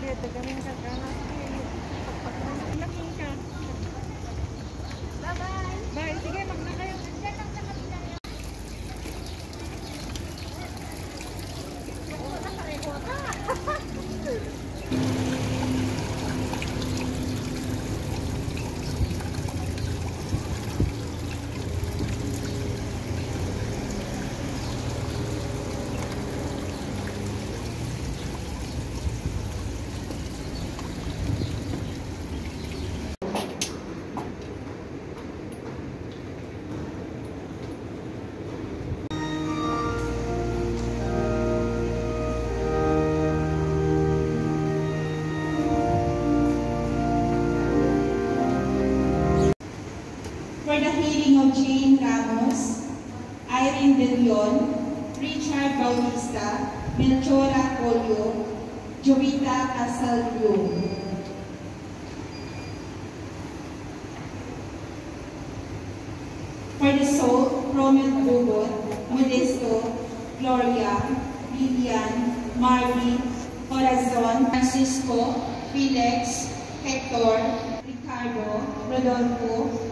Fíjate, camina acá, Irene De Leon, Richard Bautista, Melchora Colio, Jovita Casalio. For the soul, Romeo Bubot, Modesto, Gloria, Lilian, Marvin, Corazon, Francisco, Felix, Hector, Ricardo, Rodolfo,